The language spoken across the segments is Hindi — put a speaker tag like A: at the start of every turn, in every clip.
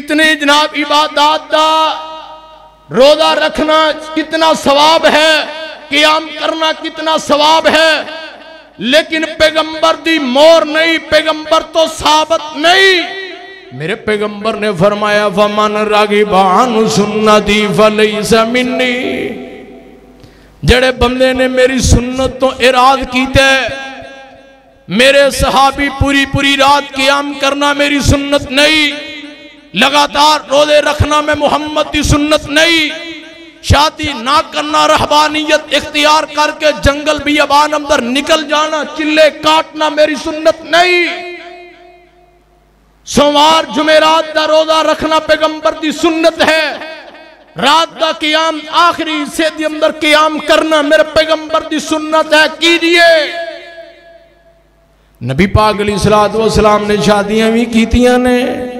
A: कितने जनाब इबादत का रोजा रखना कितना सवाब है? क्याम करना कितना सवाब है? लेकिन पैगंबर दी मोर नहीं, पैगंबर तो साबत नहीं। मेरे पैगंबर ने फरमाया, फमन रागी बान सुनना दी फलई मिन्नी। जड़े बंदे ने मेरी सुन्नत तो इराद कीते मेरे सहाबी पूरी पूरी रात क्याम करना मेरी सुन्नत नहीं। लगातार रोज़े रखना में मोहम्मद की सुन्नत नहीं। शादी ना करना, रहबानियत इख्तियार करके जंगल भी अबान अंदर निकल जाना, चिल्ले काटना मेरी सुन्नत नहीं। सोमवार जुमेरात का रोजा रखना पैगंबर की सुन्नत है। रात का क्याम, आखिरी हिस्से के अंदर क्याम करना मेरे पैगंबर की सुन्नत है, कीजिए। नबी पाक अली सलात सलाम ने शादियाँ भी कीतियाँ ने।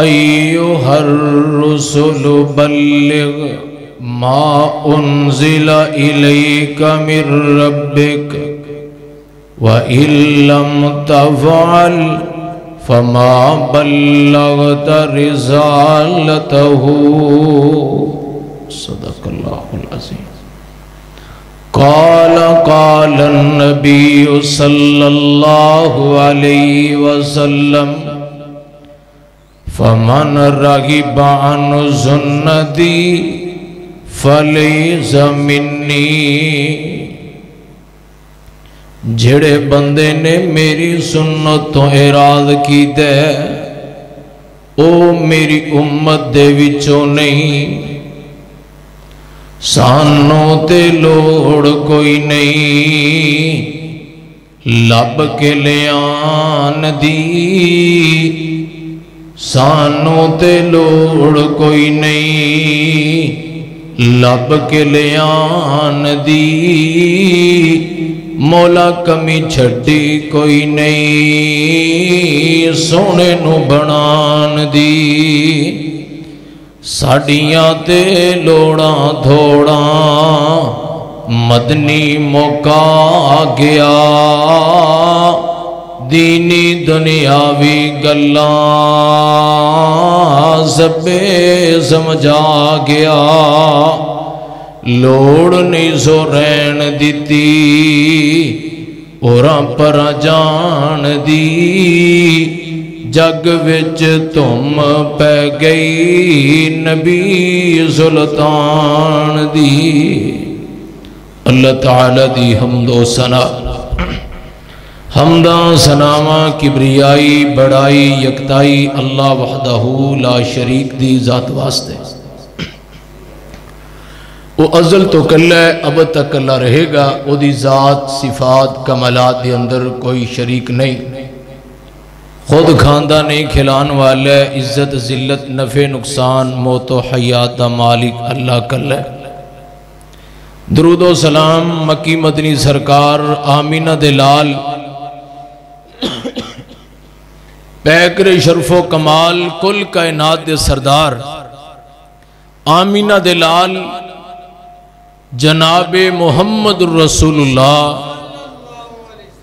A: अय्युहर बल्लिग मा उन्जिला इलैका मिर रब्बिक व इल्लम तफअल फमा बल्लगत रिसालतहु सदकल्लाहुल अज़ीम काल काल नबी सल्लल्लाहु अलैहि वसल्लम फमन रगिबान सुन्नती, फले जमिनी। जेड़े बंदे ने मेरी सुन्नत तो इराद की दे, ओ मेरी उम्मत दे विचों नहीं। सानों ते लोड़ कोई नहीं, लब के लियान दी। सानों ते लोड़ कोई नहीं। लब के लियान दी। मौला कमी छड़ी कोई नहीं। सोने नु बनान दी। साड़ियाँ ते लोड़ा थोड़ा मदनी मौका गया। दीनी दुनियावी गल्ला सबे समझा गया। लोड़ नहीं सो रहन दिती और पर जान दी। जग विच तुम पै गई नबी सुल्तान दी। अल्लाह ताला दी हमदो सना हमदा सनावा किबरियाई, बड़ाई, यकताई, अल्लाह वहदहू ला शरीक दी जात वास्ते। वो अजल तो कल अब तक कला रहेगा, ओदी जात, सिफात, कमलात के अंदर कोई शरीक नहीं। खुद खानदा नहीं, खिलान वाला इज़्ज़त, जिल्लत, नफ़े, नुकसान, मोतो हयात मालिक अल्लाह कल दरुदो सलाम मकी मदनी सरकार, आमीना दे लाल पैकर शरफो कमाल, कुल कायनात दे सरदार। आमीना दे लाल, जनाब मोहम्मद रसूलुल्लाह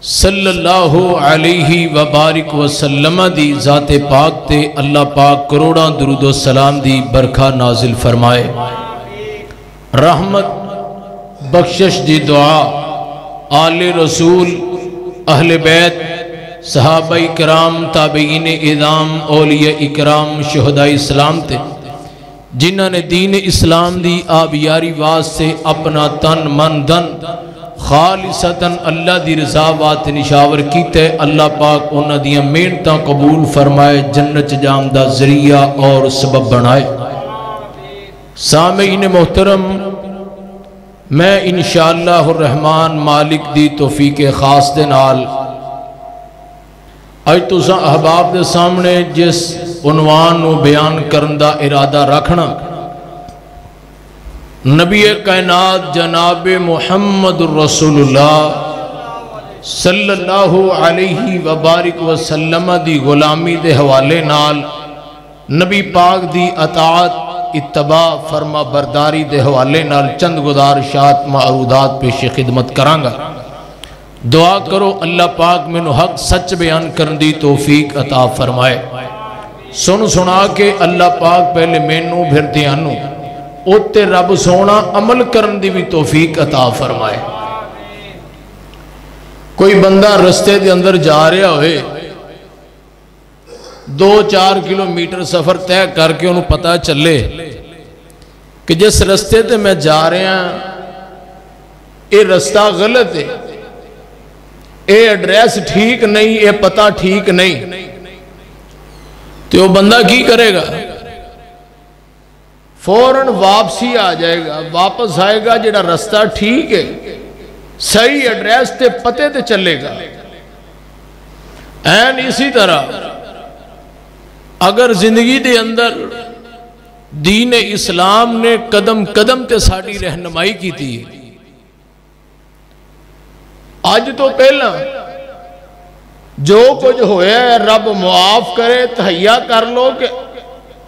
A: सल्लल्लाहु अलैहि वबारिक वसल्लम दी जाते पाक ते अल्लाह पाक करोड़ा दरुदो सलाम दी बरखा नाजिल फरमाए। रहमत, बख्शिश दी दुआ, आले रसूल, अहले बैत सहाबा इकराम ताबीन इदाम ओलिया इकराम, शहदा इस्लाम थे जिन्हों ने दीन इस्लाम दी आबियारी वास्ते अपना तन, मन, धन खालिसतन अल्लाह दी रजा वात निशावर कीते। अल्लाह पाक उन्हों दियाँ मेहनत कबूल फरमाए, जन्नत जाम का ज़रिया और सबब बनाए। सामीन मोहतरम, मैं इंशाअल्लाह मालिक दी तोफीक खास दे नाल अज तुसा अहबाब के सामने जिस उनवान बयान करने का इरादा रखना नबी कायनात जनाब मुहम्मद रसूलुल्लाह सल्लल्लाहु अलैहि वबारिक वसल्लम दी गुलामी दे हवाले नाल नबी पाक दी अतात इतबा फरमा बरदारी दे हवाले नाल चंद गुजार शात मारूदात पेश खिदमत करांगा। दुआ करो, अल्लाह पाक मैनू हक सच बयान करने की तोफीक अता फरमाए। सुन सुना के अल्लाह पाक पहले मैनू फिर त्यानू उत्ते रब सोना अमल करने की भी तोफीक अता फरमाए। कोई बंदा रस्ते के अंदर जा रहा हो दो चार किलोमीटर सफ़र तय करके उन्होंने पता चले कि जिस रस्ते ते मैं जा रहा, ये रस्ता गलत है। ये एड्रैस ठीक नहीं, ये पता ठीक नहीं। तो बंदा की करेगा? फ़ौरन वापसी आ जाएगा। वापस आएगा, जेड़ा रास्ता ठीक है, सही एड्रैस ते पते ते चलेगा। एन इसी तरह, अगर ज़िंदगी के अंदर दीन इस्लाम ने कदम कदम ते साड़ी रहनुमाई की थी अज तो पहला जो कुछ होया रब मुआफ करे तहैया कर लो कि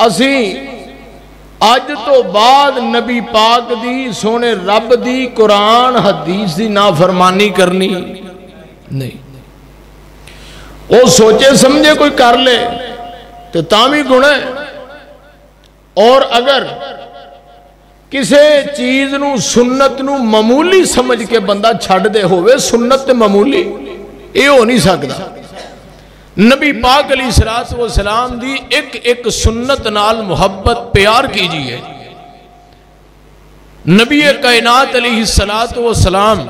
A: असी अज तो बाद नबी पाक दी सोने रब दी कुरान हदीस की नाफरमानी करनी नहीं वो सोचे समझे कोई कर ले तो भी गुण है किसी चीज़ न सुन्नत न मामूली समझ के बंदा छड़ते हो सुन्नत मामूली ये हो नहीं सकता नबी पाक अली सलात सलाम की एक एक सुन्नत नाल मुहब्बत प्यार कीजिए नबी कायनात अली सलात सलाम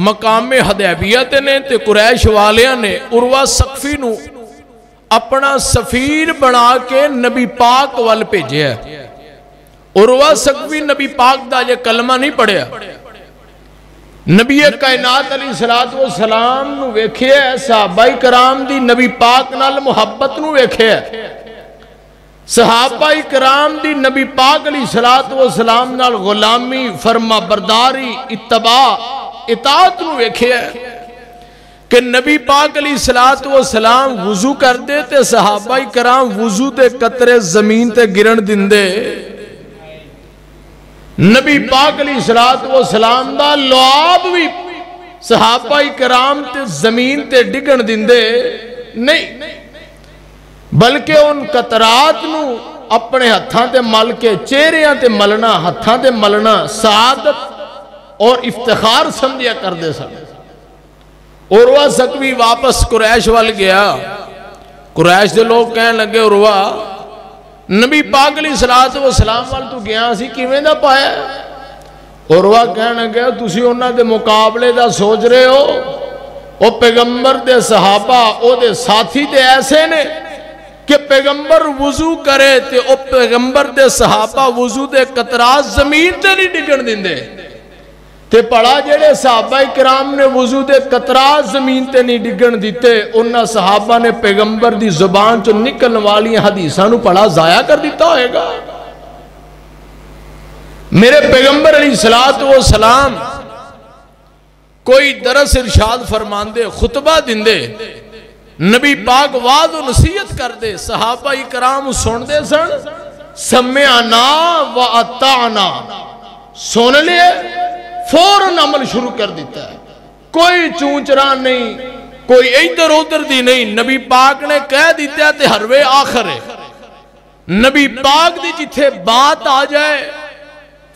A: मकामे हदैबियत ने कुरैश वालिया ने उर्वा सखफी अपना सफीर बना के नबी पाक वाल भेजे उर्वा सकवी नबी पाक का जे कलमा नहीं पढ़िया। नबी कायनात अली सलात सलाम कराम की नबी पाक मुहब्बत सहाबाई कराम की नबी पाक अली सलात सलाम गुलामी फर्मा बरदारी इतबा इतात वेख्या कि नबी पाक अली सलात सलाम वज़ू करते सहाबाई कराम वज़ू के कतरे ज़मीन ते गिरन दिंदे। नबी पाक सलात वो सलाम का लुआब भी सहाबाई कराम ते ज़मीन ते डिगन दिंदे। नहीं, बल्कि उन कतरात अपने हथा से मल के चेहरिया ते मलना हथा से मलना सादत और इफ्तार समझिया करते सन। उर्वा सकवी वापस कुरैश वाल गया। कुरैश के लोग कह लगे, उर्वा नबी पाक अली सलात व सलाम वाल तू गया दा पाया? और वह कह गया तुम उन्होंने मुकाबले का सोच रहे हो? वो पैगंबर के सहाबा वो साथी तो ऐसे ने कि पैगंबर वज़ू करे तो पैगंबर के सहाबा वज़ू के कतराज ज़मीन से नहीं डिगन देंगे ते पड़ा जेड़े सहाबा कराम ने वज़ू के कतरा ज़मीन ते नहीं डिगन दिते उन्होंने सहाबा ने पैगंबर की ज़ुबान चो निकलने वाली हदीसा पड़ा जाया कर दिता होगा मेरे पैगंबर अली सलात वो सलाम, कोई दरस इरशाद फरमाते खुतबा दिंदे, नबी पाक वाद नसीहत करते सहाबा कराम सुनते सन सम्या ना व अता सुन लिया फ़ौरन अमल शुरू कर दिता है। कोई चूचरा नहीं, कोई इधर उधर दी नहीं। नबी पाक ने कह दिता ते हरवे आखर है। नबी पाक दी जिथे बात आ जाए,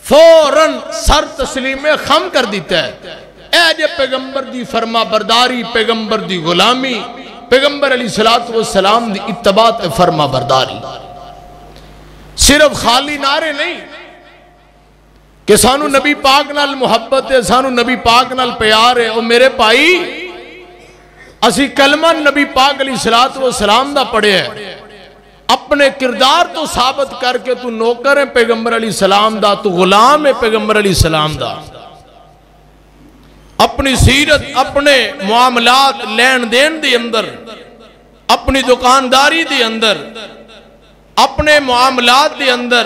A: फ़ौरन सर तस्लीम खम कर दिता है। पैगंबर दी फरमा बरदारी पैगंबर दी गुलामी, पैगंबर अली सलात सलाम दी इतबात फरमा बरदारी सिर्फ़ खाली नारे नहीं कि सानू नबी पाक नाल मुहब्बत है, सानू नबी पाक नाल प्यार है। और मेरे भाई, असी कलमा नबी पाक अली सलात व सलाम का पढ़िया अपने किरदार तो साबित करके तू नौकर है पैगंबर अली सलाम का तू गुलाम है पैगंबर अली सलाम का अपनी सीरत, अपने मामलात लैन देन के अंदर, अपनी दुकानदारी के अंदर, अपने मामलात के अंदर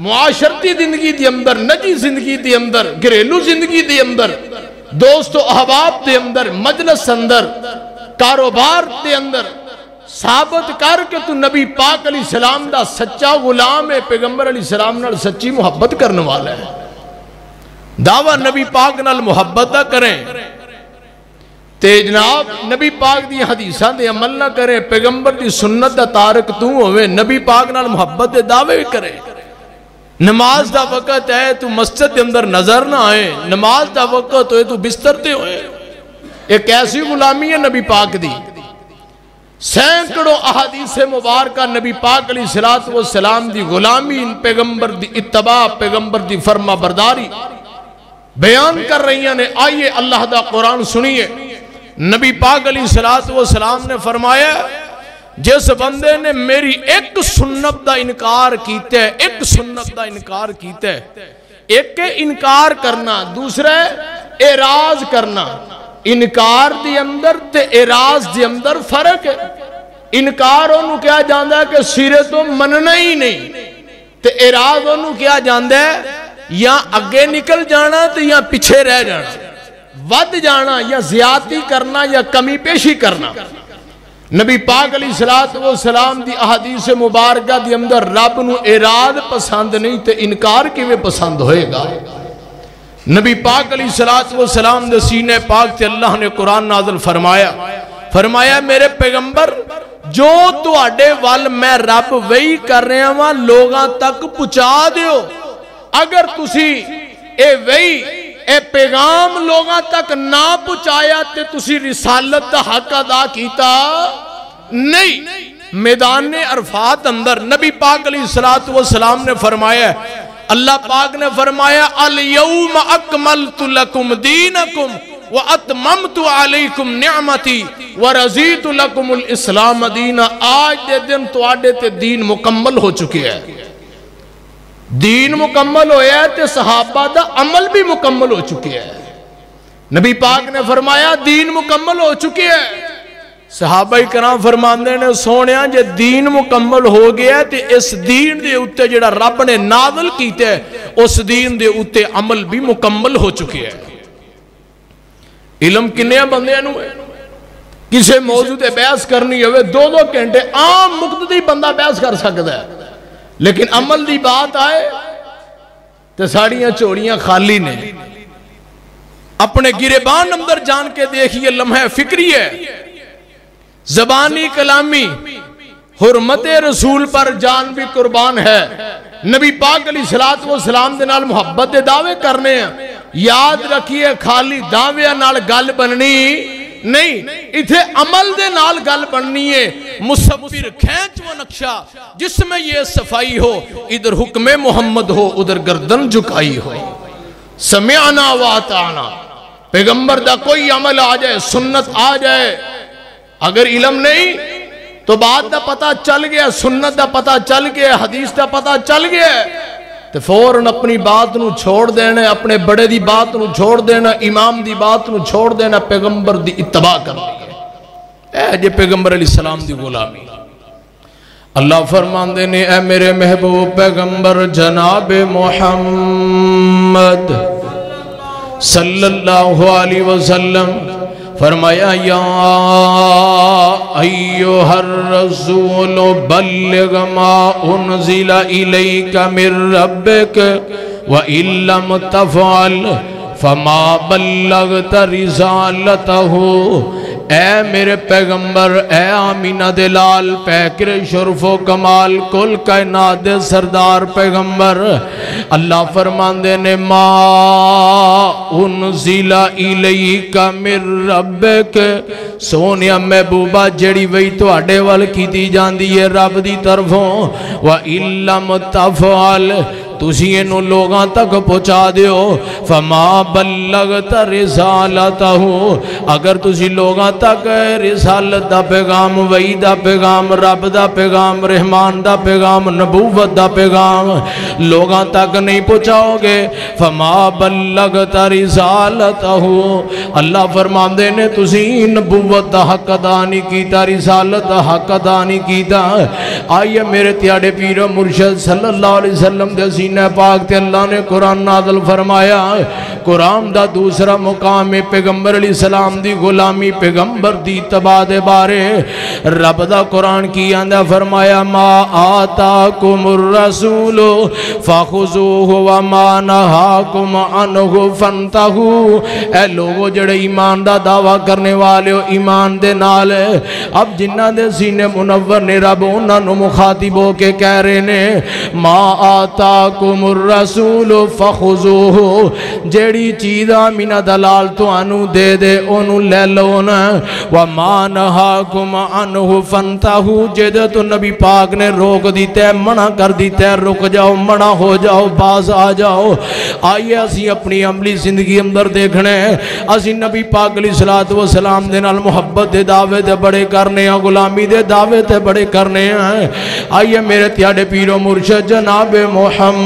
A: मुआशरती ज़िंदगी के अंदर, नजी ज़िंदगी के ज़िंदगी के अंदर, दोस्त अहबाब के अंदर, मजलस अंदर, कारोबार के अंदर, साबित कर के तू नबी पाक अली सलाम का सच्चा गुलाम है, पैगंबर अली सलाम सच्ची मुहब्बत करने वाला है। दावा नबी पाक मुहब्बत का करें। ते जनाब, नबी पाक दी हदीसा दे अमल ना करें, पैगंबर दी सुन्नत दा तारक तू होवे, नबी पाक नाल मुहब्बत दे दावे भी करे। नमाज़ दा वक्त है, तू मस्जिद के अंदर नज़र ना आए। नमाज़ का वक्त होए, तू बिस्तर ते होए। एक ऐसी गुलामी है नबी पाक दी। सैकड़ों अहादीस मुबारक नबी पाक अली सलात व सलाम दी गुलामी पैगंबर दी इत्तबा, पैगंबर दी फर्मा बरदारी बयान कर रही ने, आइए अल्लाह दा कुरान सुनिए। नबी पाक अली सलात व सलाम ने फरमाया जिस बंदे ने मेरी एक सुन्नत का इनकार किया एक सुन्नत का इनकार किया एक इनकार करना, दूसरा एराज करना। इनकार के अंदर एराज के अंदर फ़र्क है। इनकार ओनू कहा जाता है कि सिरे तो मनना ही नहीं, ते एराज ओनू कहा जाता है, या अगे निकल जाना तो या पिछे रह जाना। वध जाना या ज़्यादा करना या कमी पेशी करना। नबी पाक अली सलात वो सलाम की अहादीस मुबारक के अंदर रब न इराद पसंद नहीं तो इनकार किमें पसंद होएगा? नबी पाक अली सलात वो सलाम दे सीने पाक ते अल्लाह ने कुरान नाजल फरमाया फरमाया, मेरे पैगंबर, जो तुआडे वल मैं रब वही कर रहा वहाँ लोगों तक पहुँचा दियो। अगर तुसी ए वही ए पैगाम लोगों तक ना पहुँचाया तो तुसी रिसालत का हक अदा किया नहीं। मैदान अरफात अंदर नबी पाक अली सलात व सलाम ने फरमाया अल्लाह पाक ने फरमाया अल यौम अकमल तुलकुम दीनकुम व अतमम तु अलैकुम निअमती व रजीतु लकुमुल इस्लाम दीना। आज दे दिन तुआडे ते दीन मुकम्मल हो चुके हैं। दीन मुकम्मल होया तो सहाबा का अमल भी मुकम्मल हो चुके हैं। नबी पाक ने फरमाया, दीन मुकम्मल हो चुके हैं। सहाबा करा फरमाते ने सोने जे दीन मुकम्मल हो गया तो इस दीन के उत्ते जरा रब ने नावल किया उस दीन के उत्ते अमल भी मुकम्मल हो चुके हैं। इलम किन्ने बंद किसी मौजू से बहस करनी हो दो घंटे आम मुक्त ही बंदा बहस कर सकता है। लेकिन अमल की बात आए तो साड़िया झोड़ियाँ खाली ने। अपने गिरेबान अंदर जान के देखिए, लम्हे फिक्री है। जबानी कलामी, हुरमत रसूल पर जान भी कुर्बान है। नबी पाक अली सलात वो सलाम के नाल मुहब्बत के दावे करने याद रखिए, खाली दावे गल बननी नहीं इथे अमल दे नाल गल बननी है। मुसविर खेच वो नक्शा, जिसमें ये सफ़ाई हो, इधर हुक्म मोहम्मद हो, उधर गर्दन झुकाई हो। समयाना वाताना पैगंबर का कोई अमल आ जाए, सुन्नत आ जाए। अगर इलम नहीं तो बात का पता चल गया, सुन्नत का पता चल गया, हदीस का पता चल गया। तो फ़ौरन अपनी बात न छोड़ देना, अपने बड़े की बात न छोड़ देना, इमाम की बात न छोड़ देना, पैगंबर की इतबा कर जे पैगंबर अली सलाम की गुलामी। अल्लाह फरमाते ने ए मेरे महबूब पैगंबर, जनाब मोहम्मद सल्लल्लाहु अलैहि वसल्लम फरमाया, या अयो हर रसूल बल्लिग जिला इलई का मिर रब्बिक व इलम तफाल फमा बल्लग रिसालतहु ए मेरे पैगंबर ए आमीना दे लाल पैकर शरफो कमाल, कुल कायनात दे सरदार पैगंबर। अल्लाह फरमांदे ने, मा उन जिला इलई का मिर के सोनिया महबूबा, जड़ी वही थोड़े वाल की जाती है रब की तरफों। व इलम तफाल लोगों तक पहुँचा ਤੱਕ ਪਹੁੰਚਾ ਦਿਓ ਫਮਾ ਬਲਗਤ ਰਿਸਾਲਤਹੁ अगर ਤੁਸੀਂ लोग तक ਰਿਸਾਲਤ का पैगाम, वही का पैगाम, रब का पैगाम, रहमान का पैगाम ਨਬੂਵਤ का पैगाम ਲੋਕਾਂ तक नहीं पहुँचाओगे। फमा बल्लग त सालत हो अल्लाह फरमाते ने तुम नबूवत का हक अदा नहीं किया रिसालत का हक अदा नहीं किया आइए मेरे त्याड़े पीर मुरशद सल्ला वसलम के असं मदीना पाक ते अल्लाह ने कुरान नादल फरमाया, कुरान का दूसरा मुकाम है पैगंबर अली सलाम की गुलामी, पैगंबर की तबाह के बारे। रब का कुरान की आंदा फरमाया, मा आता कुमर रसूलो फाखुजू हुआ मा नहा कुम अनहु फनताहू ए लोगो, जड़े ईमान का दावा करने वाले हो, ईमान दे नाल अब जिन्ना दे सीने मुनवर ने रब उन्होंने मुखातिब हो के कह रहे ने, मा आता ਰਸੂਲ ਫਖੁਜ਼ੂਹੁ ਜਿਹੜੀ ਚੀਜ਼ ਆਮਿਨਾ ਦਲਾਲ ਤੁਹਾਨੂੰ ਦੇ ਦੇ ਉਹਨੂੰ ਲੈ ਲਓ ਨਾ व मा नहाकुम अनहु फंताहु ਜਿਹਦੇ ਤੋਂ ਨਬੀ ਪਾਕ ਨੇ ਰੋਕ ਦਿੱਤਾ ਹੈ, ਮਨਾ ਕਰ ਦਿੱਤਾ ਹੈ, ਰੁਕ ਜਾਓ ਮਨਾ ਹੋ ਜਾਓ ਬਾਜ਼ ਆ ਜਾਓ ਆਈਏ ਅਸੀਂ ਆਪਣੀ ਅਮਲੀ ਜ਼ਿੰਦਗੀ ਅੰਦਰ ਦੇਖਣਾ ਹੈ ਅਸੀਂ ਨਬੀ ਪਾਕ ਅਲੀ ਸਲਾਤ ਵ ਸਲਾਮ ਦੇ ਨਾਲ ਮੁਹੱਬਤ ਦੇ ਦਾਅਵੇ ਤੇ ਬੜੇ ਕਰਨੇ ਆ ਗੁਲਾਮੀ ਦੇ ਦਾਅਵੇ ਤੇ ਬੜੇ ਕਰਨੇ ਆ ਆਈਏ ਮੇਰੇ ਤਿਆੜੇ ਪੀਰੋ ਮੁਰਸ਼ਦ ਜਨਾਬ ਮੁਹੰਮਦ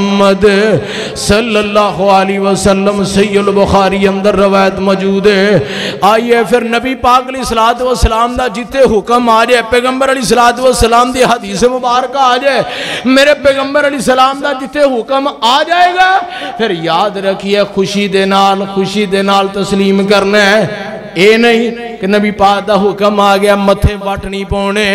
A: सल्लल्लाहु अलैहि वसल्लम सैयद बुखारी अंदर रवायत मौजूद है। आइए फिर नबी पाक अली सलात व सलाम दा जिते हुक्म आ जाए, पैगंबर अली सलात व सलाम दी हदीस मुबारक आ जाए, मेरे पैगंबर अली सलाम का जिते हुक्म आ जाएगा, फिर याद रखिए खुशी दे नाल, खुशी दे नाल तस्लीम करना है। कि नबी पाक का हुक्म आ गया मथे वट नहीं पाने।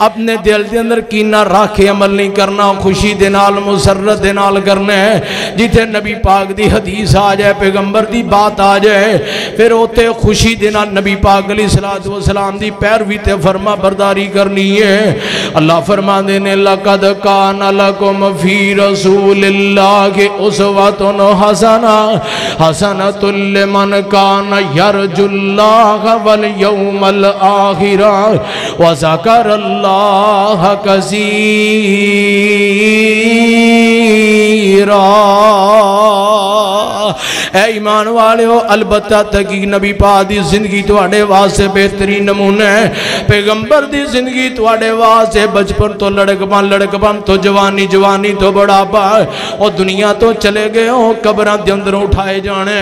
A: अपने दिल के अंदर कीना रख अमल नहीं करना, खुशी के नाल, मुसरत के नाल करना है। जिथे नबी पाक की हदीस आ जाए, पैगंबर की बात आ जाए, फिर उत्ते खुशी के नाल नबी पाक अली सलाद वसलाम की पैरवी तो फरमा बरदारी करनी है। अल्लाह फरमा ने, लकद कान लकुम फ़ी रसूल के उस वतन हसना हसन तुल्य मन कान यरजुल्लाह वल यौमल आखिरा व ज़कर अल्लाह कसीरा ए ईमान वाले हो अलबत् तकी नबी पा की ज़िंदगी थोड़े वास्ते बेहतरीन नमूना है। पैगंबर की ज़िंदगी थोड़े वास्ते बचपन तो लड़कपन लड़कपन तो जवानी जवानी तो बड़ापा और दुनिया तो चले गए कबर के अंदर उठाए जाने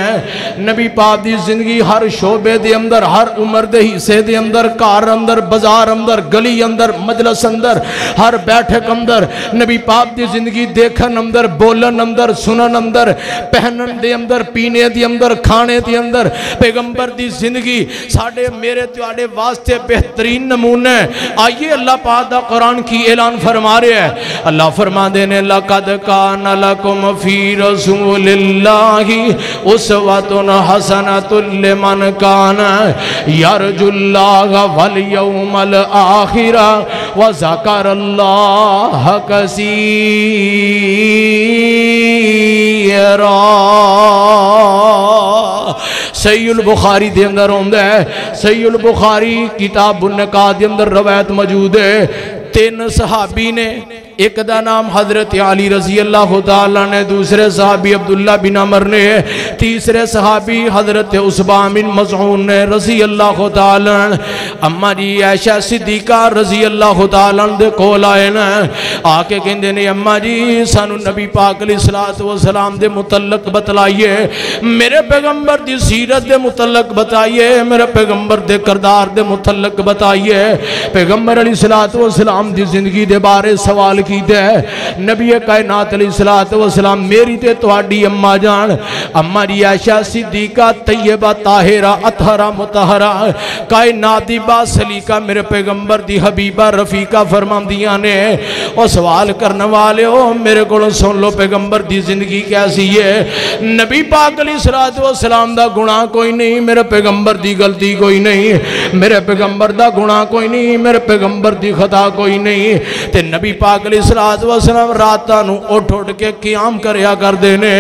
A: नबी पा की ज़िंदगी हर शोबे के अंदर, हर उम्र के हिस्से के अंदर, घर अंदर, बाज़ार अंदर, गली अंदर, मजलस अंदर, हर बैठक अंदर। नबी पाप की ज़िंदगी देखन अंदर, बोलन अंदर, सुनन अंदर, पहनन के अंदर, पीने के अंदर, खाने के अंदर, पैगंबर की ज़िंदगी, साढ़े मेरे थोड़े वास्ते बेहतरीन नमूना। है आइए अल्लाह पाक का कुरान की ऐलान फरमा रहा है। अल्लाह फरमा देने लकद कान लकुम फ़ी रसूलिल्लाही उसवतुन हसनतुल मन कान यरजुल्लाह वल यौमल आखिरा व ज़करल्लाह कसीरा। सईउल बुखारी के अंदर आंदा है। सही उल बुखारी किताब निकाह दे अंदर रवायत मौजूद है। तीन सहाबी ने एक का नाम हज़रत अली रज़ी अल्लाह ने, दूसरे सहाबी अब्दुल्ला बिन अमर ने, तीसरे सहाबी हज़रत उस्मान बिन मजऊन ने रज़ी अल्लाह अम्मा जी, ऐशा सिद्दीका रज़ी अल्लाह दे कोल आए न। आके कहंदे ने, अम्मा जी, सानू नबी पाक अली सलात सलाम दे मुतल्लक बतलाइए। मेरे पैगंबर दी सीरत दे मुतल्लक बताइए, मेरे पैगंबर दे करदार दे मुतल्लक बताइए। पैगंबर अली सलात सलाम दी ज़िंदगी दे बारे सवाल अकीदा है। नबी कायनात अली सलात वसलाम मेरी तो थोड़ी अम्मा जान। अम्मा जी आशा, सिद्दीका, तयबा, ताहिरा, अतहरा, मुतहरा। कायनात की बा सलीका, मेरे पैगंबर दी हबीबा, रफीका फरमादियाँ ने। और सवाल करने वाले हो, मेरे को सुन लो, पैगंबर दी ज़िंदगी कैसी है। नबी पाक अली सलात सलाम का गुनाह कोई नहीं, मेरे पैगंबर दी गलती कोई नहीं। मेरे पैगंबर का गुनाह कोई नहीं, मेरे पैगंबर दी खता कोई नहीं। तो नबी पाक सलात वसलम रातां उठ उठ के क्याम करते ने।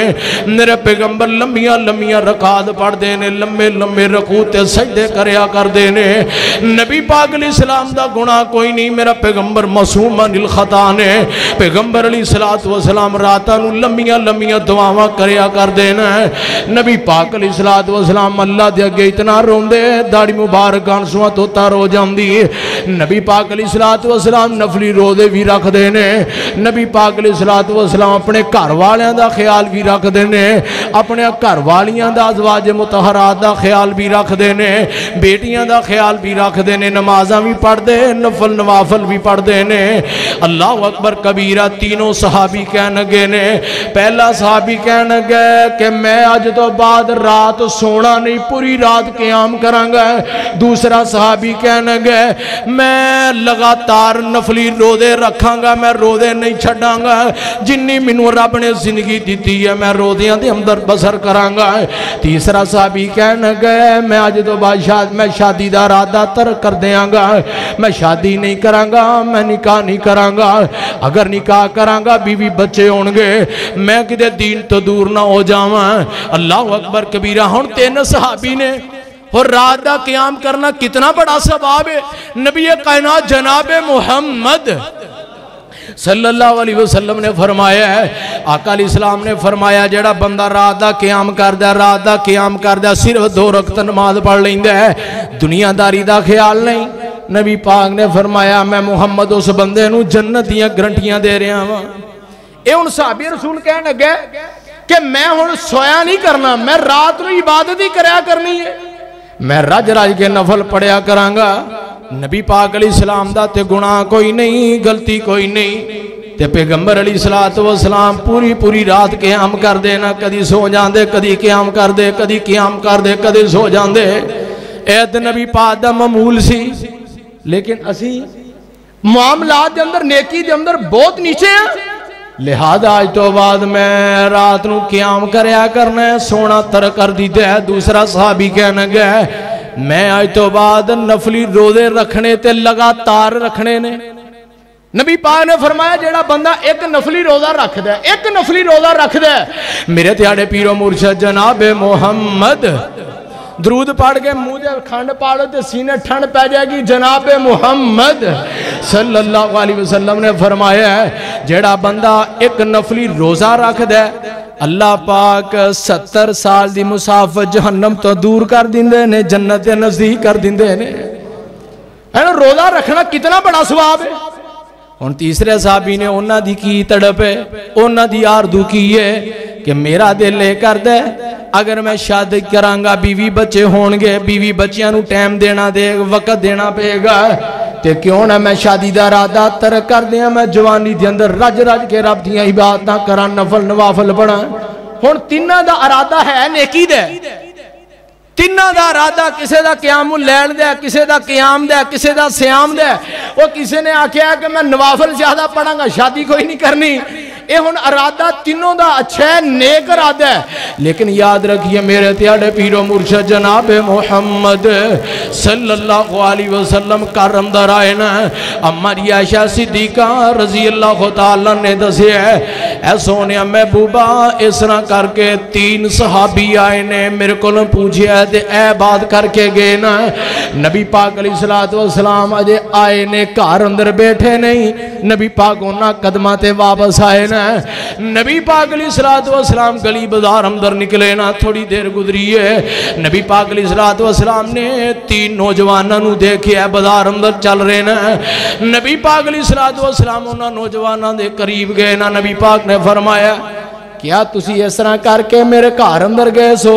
A: मेरे पैगंबर लंबिया लंबिया रकात पढ़ते ने लंबे लंबे रकू ते सजदे करते ने। नबी पाक अली सलाम का गुणा कोई नहीं, मेरा पैगंबर मासूम अनिल खता ने। पैगंबर अली सलात वसलाम रातां लंबिया लंबिया दुआव करते नबी पाक अली सलात वसलाम अल्लाह के अगे इतना रोंदे दाड़ी मुबारक आंसुआ तो तर हो जाती नबी पाक अली सलात वसलाम नफली रोदे भी रखते ने नबी पाक अली सलात वसलाम अपने घर वालों का ख्याल भी रखते ने अपने घर वालियाँ का अजवाज मुतहरात का ख्याल भी रखते ने बेटियाँ का ख्याल भी रखते ने नमाजा भी पढ़ते नफल नवाफल भी पढ़ते ने अल्लाह अकबर कबीरा तीनों सहाबी कह लगे ने पहला सहाबी कह लगे कि मैं अज तो बाद रात सोना नहीं पूरी रात क्याम करांगा दूसरा सहाबी कह लगे मैं लगातार नफली रोदे रखांगा मैं रोदे नहीं छड़ांगा जिन्नी मैनू रब ने ज़िंदगी दी है मैं रोदियाँ के अंदर बसर करांगा तीसरा सहाबी कह लगे मैं अज तो बाद शाद मैं शादी का इरादा तर कर देंगा मैं शादी नहीं करांगा मैं निकाह नहीं करांगा अगर निकाह करांगा बीवी बच्चे होंगे मैं कि दीन तो दूर ना हो जावा अल्लाह अकबर कबीरा हूँ तीन सहाबी ने और रात का क्याम करना कितना बड़ा सवाब है नबी कायनात जनाब मोहम्मद सल्लल्लाहु अलैहि वसल्लम ने फरमाया है आका इस्लाम ने फरमाया, जेड़ा बंदा रात का क्याम करदा रात का क्याम करदा सिर्फ़ दो रकत नमाज़ पढ़ लेंदा है, दुनियादारी का ख्याल नहीं। नबी पाक ने फरमाया, मैं मुहम्मद उस बंदे जन्नत दियाँ गरंटियाँ दे रहा वा। ये हूँ साबी रसूल कह लगे कि मैं हूँ सोया नहीं करना, मैं रात को इबादत ही करनी है। मैं रज रज के नफल पढ़िया करांगा। नबी पाक अली सलाम का तो गुणा कोई नहीं, गलती कोई नहीं। ते पैगंबर अली सलात वसलाम पूरी पूरी रात क्याम कर देना कदी सो जाते कदी क्याम कर दे, कदी क्याम कर दे, कदी सो जाते ए तो नबी पाक का मामूल सी। लेकिन असी मामलात के अंदर, नेकी के अंदर बहुत नीचे हैं। लिहाजा अज तो बाद मैं रात को क्याम करना सोना तर कर दी दूसरा साहबी कहना गया मैं अज तो बाद नफली रोज़े रखने ते लगातार रखने ने। नबी पा ने फरमाया, जेड़ा बंदा एक नफली रोजा रखद एक नफली रोजा रखद मेरे त्याड़े पीरो मुर्शद जनाब मोहम्मद, दरूद पढ़ के मुँह खंड पाड़ो तो सीने ठंड पै जाएगी। जनाब मुहम्मद सल्लल्लाहु अलैहि वसल्लम ने फरमाया है, जेड़ा बंदा एक नफली रोजा रखद अल्लाह पाक सत्तर साल की मुसाफत जहन्नम तो दूर कर देंगे ने, जन्नत नज़दीक कर देंगे ने। है रोजा रखना कितना बड़ा स्वभाव है। हूँ तीसरे साहबी ने उन्होंने की तड़प है उन्होंने आरदू की है कि मेरा दिल ये कर दे अगर मैं शादी करांगा, बीवी बच्चे होंगे बीवी बच्चों टाइम देना दे, वक्त देना पेगा। तो क्यों ना मैं शादी का इरादा तर कर दिया मैं जवानी के अंदर रज रज के रब दियाँ इबादत करा नफल नवाफल बना हूँ तिना का इरादा है नेकी तिना का इरादा किसी का क्याम लैन दे किसी का क्याम दे किसी का श्याम दे वो किसी ने आख्या कि मैं नवाफल ज़्यादा पढ़ांगा शादी कोई नहीं करनी ये हूँ इरादा तीनों का अच्छा है नेक इरादा है लेकिन याद रखिए मेरे त्याडे पीरो मुर्शद जनाब मोहम्मद सल्लल्लाहु अलैहि वसल्लम घर अंदर आए ना अम्मा रियाशा सिद्दीका रज़ी अल्लाह तआला ने दसिया है सोने महबूबा इस तरह करके तीन सहाबी आए ने मेरे को पूछया ते ए बात करके गए ना। नबी पाक अली सलात वसलाम अजे आए ने घर अंदर बैठे नहीं। नबी पाक उन्होंने कदम से वापस आए ना। नबी पाक अली सलात वसलाम गली बाज़ार अंदर निकले ना, थोड़ी देर गुजरी है नबी पाक अली सलात वसलाम ने तीन नौजवानों देखे बाज़ार अंदर चल रहे ना। नबी पाक अली सलात वसलाम उन्होंने नौजवानों के करीब गए ना। नबी पाक ने फरमाया, क्या तुम इस तरह करके मेरे घर अंदर गए सो?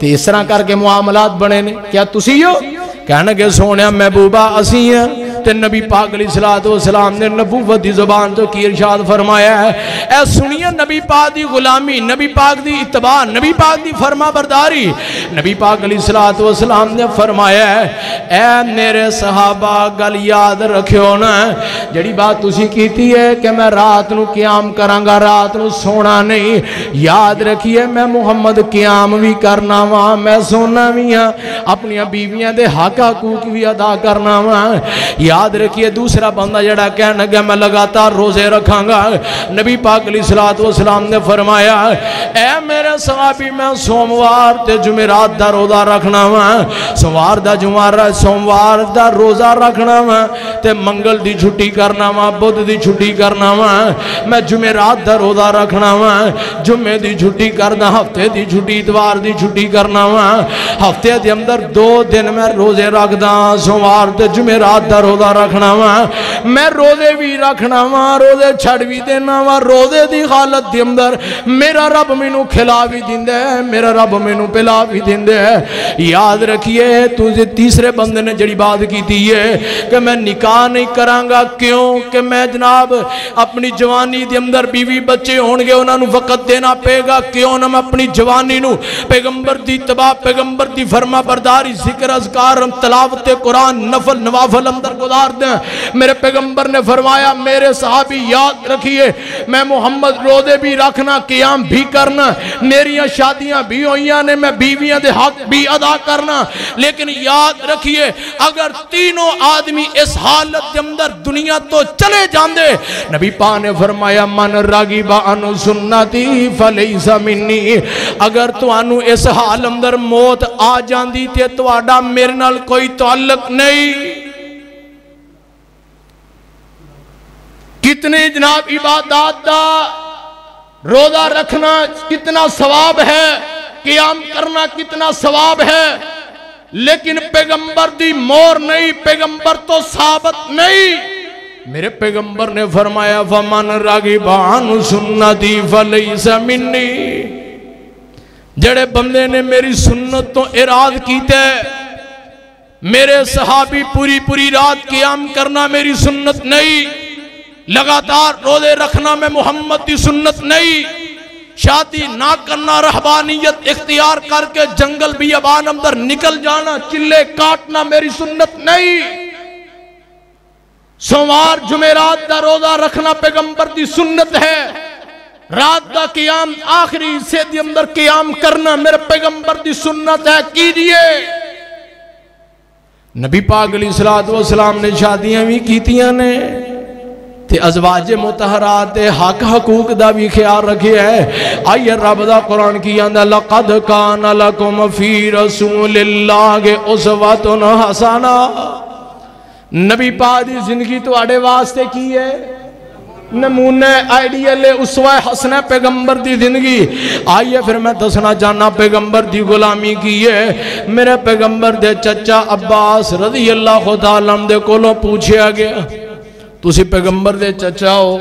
A: तो इस तरह करके मुआमलात बने ने। क्या तुम कहने के सोने महबूबा असी हैं। ते नबी पागली सलाह सलात सलाम ने नबूवत की जबान तो की इरशाद फरमाया है नबी पाक की गुलामी, नबी पाक की इतबा नबी पाक की फरमा बरदारी नबी पाक अली सलात वसलाम ने फरमाया ऐ मेरे सहाबा, गल याद रखियो ना, जड़ी बात तुसी कीती है कि मैं रात को क्याम करांगा, रात को सोना नहीं। याद रखिए, मैं मुहम्मद क्याम भी करना वा, मैं सोना भी हाँ अपन बीवियाँ के हक हकूक भी अदा करना वा। याद रखिए, दूसरा बंदा जड़ा कह लगे, मैं लगातार रोज़े रखांगा। नबी पाक अली सलात वसलाम ने फरमाया ए मेरे सवाबी मैं सोमवार ते जुमेरात का रोजा रखना वा। सोमवार का जुमार, सोमवार का रोजा रखना वा ते मंगल की छुट्टी करना वा, बुध की छुट्टी करना वा। मैं जुमेरात का रोजा रखना वा। जुम्मे की छुट्टी करना, हफ़्ते की छुट्टी, इतवार की छुट्टी करना वा। हफ़्ते के अंदर दो दिन मैं रोज़े रखदा सोमवार ते जुमेरात का रोजा रखना वा। मैं रोज़े भी रखना वा, रोज़े छड़ भी देना वा, रोज़े की हालत के अंदर मेरा रब मैनू खिला भी है मेरा रब मैनू पिला भी है याद रखिए तुझे तीसरे बंदे ने जड़ी बात की है कि मैं निकाह नहीं करांगा क्यों कि मैं जनाब अपनी जवानी के अंदर बीवी बच्चे होंगे उन्होंने वक्त देना पेगा क्यों ना मैं अपनी जवानी पैगंबर दी तबाह पैगंबर की फरमा बरदारी ज़िक्र अजकार तलावत कुरान नफल नवाफल अंदर गुजार दें मेरे पैगंबर ने फरमाया मेरे साहबी याद रखिए मैं मोहम्मद रोदे भी रखना, क्याम भी करना। मेरिया शादियाँ भी हुई ने, मैं बीवियाँ के हक भी अदा करना। लेकिन याद रखिए, अगर तीनों आदमी इस हालत के अंदर दुनिया तो चले जाते नबी पा ने फरमाया, मन रागी बानु सुन्नती फलई मिन्नी। अगर तुहानू इस हाल अंदर मौत आ जाती तो मेरे नाल कोई ताल्लुक नहीं। कितने जनाब इबादत का रोजा रखना कितना सवाब है, क्याम करना कितना सवाब है। लेकिन पैगंबर दी मोर नहीं, पैगंबर तो साबत नहीं। मेरे पैगंबर ने फरमाया फमन रागी बान सुनना दी फलई मिन्नी जड़े बंदे ने मेरी सुन्नत तो इराद किया मेरे सहाबी पूरी पूरी रात क्याम करना मेरी सुन्नत नहीं। लगातार रोज़े रखना में मोहम्मद की सुन्नत नहीं। शादी ना करना, रहबानियत इख्तियार करके जंगल भी अबान अंदर निकल जाना, चिल्ले काटना मेरी सुन्नत नहीं। सोमवार जुमेरात का रोजा रखना पैगंबर की सुन्नत है। रात का क्याम, आखिरी हिस्से अंदर क्याम करना मेरे पैगंबर की सुन्नत है, कीजिए। नबी पाक अली सलाम ने शादियाँ भी कीतियाँ ने। अजवाजे मुतहरा हक हकूक का भी ख्याल रखे है। आइए रब का कुरान की लकद कान लकुम फ़ी रसूल उस वतुन हसाना। नबी पा की ज़िंदगी थोड़े वास्ते की है? नमूने, आइडियल, उसवा हसने पैगंबर की ज़िंदगी। आइए फिर मैं दसना चाहना, पैगंबर की गुलामी की है? मेरे पैगंबर दे चचा अब्बास रज़ी अल्लाह खुद आलम दे कोलो पूछया गया। ਤੁਸੀਂ पैगंबर ਦੇ ਚਾਚਾ हो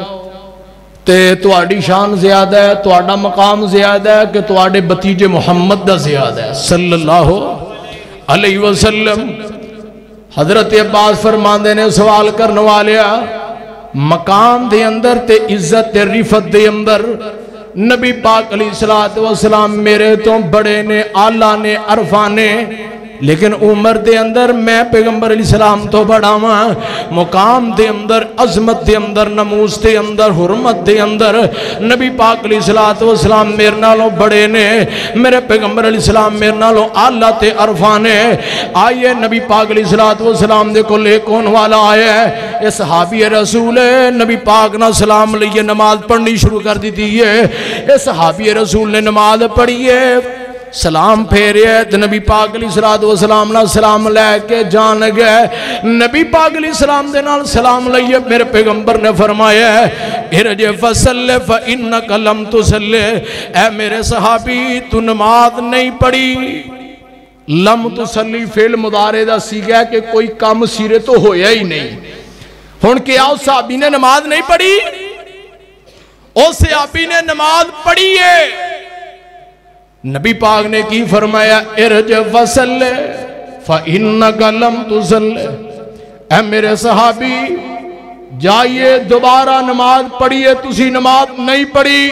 A: ਤੇ ਤੁਹਾਡੀ ਸ਼ਾਨ ਜ਼ਿਆਦਾ ਹੈ ਤੁਹਾਡਾ ਮਕਾਮ ਜ਼ਿਆਦਾ ਹੈ ਕਿ ਤੁਹਾਡੇ ਬਤੀਜੇ ਮੁਹੰਮਦ ਦਾ ਜ਼ਿਆਦਾ ਹੈ ਸੱਲੱਲਾਹੁ अलैहि वसल्लम। हज़रत अब्बास फरमाते ने सवाल करने वाले मकाम के अंदर ते इज़्ज़त ते रिफत के अंदर नबी पाक अली सलाम मेरे तो बड़े ने, आला ने अरफा ने लेकिन उम्र के अंदर मैं पैगंबर सलाम तो बड़ा वा मुकाम के अंदर, अजमत के अंदर नमूस के अंदर, हुरमत के अंदर नबी पाक अली सलात सलाम मेरे नालों बड़े ने, मेरे पैगंबर अली सलाम मेरे नालों आला ते अरफा ने आइए नबी पाक अली सलात सलाम दे को कौन वाला आया है? इस हाबी रसूल है, नबी पाक ना सलाम लिए नमाज़ पढ़नी शुरू कर दी है। इस हाबी रसूल ने नमाज़ पढ़ी है सलाम फेरिया तो नबी पागली सलाद सलाम ना सलाम लैके जान गए। नबी पागली सलाम दे नाल सलाम लइए मेरे पैगंबर ने फरमाया इरज फसल्ले, फ इन कलम तुसल्ले। ए मेरे सहाबी, तू नमाज़ नहीं पढ़ी। लम तुसली फेल मुदारे का सीगा कि कोई काम सिरे तो होया ही नहीं। हूँ क्या उस सहाबी ने नमाज़ नहीं पढ़ी? उस सहाबी ने नमाज़ पढ़ी है। नबी पाक ने की फरमाया, इरज वसल इन कलम तुसल ए मेरे सहाबी, जाइए, दोबारा नमाज़ पढ़िए, तुसी नमाज़ नहीं पढ़ी।